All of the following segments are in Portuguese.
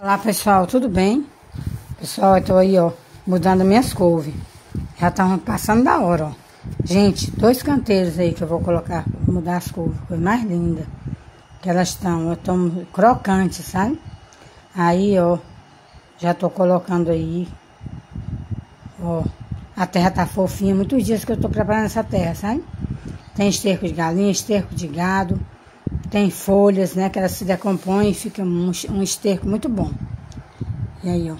Olá pessoal, tudo bem? Pessoal, eu tô aí, ó, mudando minhas couves. Já estão passando da hora, ó. Gente, dois canteiros aí que eu vou colocar pra mudar as couves, coisa mais linda. Que elas estão, estão crocantes, sabe? Aí, ó, já tô colocando aí. Ó, a terra tá fofinha, muitos dias que eu tô preparando essa terra, sabe? Tem esterco de galinha, esterco de gado. Tem folhas, né? Que elas se decompõem e fica um, um esterco muito bom. E aí, ó.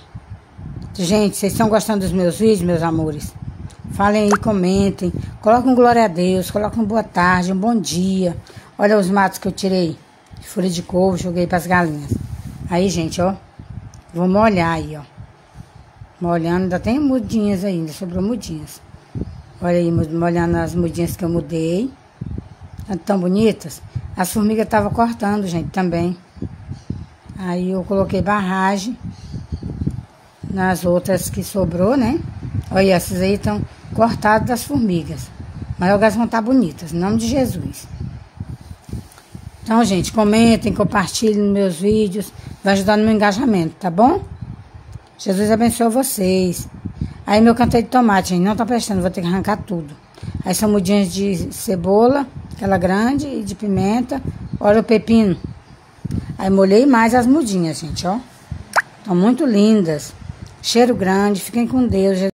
Gente, vocês estão gostando dos meus vídeos, meus amores? Falem aí, comentem. Coloquem um glória a Deus, coloquem um boa tarde, um bom dia. Olha os matos que eu tirei folha de couve, joguei para as galinhas. Aí, gente, ó. Vou molhar aí, ó. Molhando, ainda tem mudinhas ainda, sobrou mudinhas. Olha aí, molhando as mudinhas que eu mudei. Tão bonitas. As formigas estavam cortando, gente, também. Aí eu coloquei barragem nas outras que sobrou, né? Olha, essas aí estão cortadas das formigas. Mas elas vão estar bonitas, em nome de Jesus. Então, gente, comentem, compartilhem meus vídeos. Vai ajudar no meu engajamento, tá bom? Jesus abençoe vocês. Aí meu canteiro de tomate, gente, não tá prestando, vou ter que arrancar tudo. Aí são mudinhas de cebola, aquela grande, e de pimenta. Olha o pepino. Aí molhei mais as mudinhas, gente, ó. Estão muito lindas. Cheiro grande. Fiquem com Deus.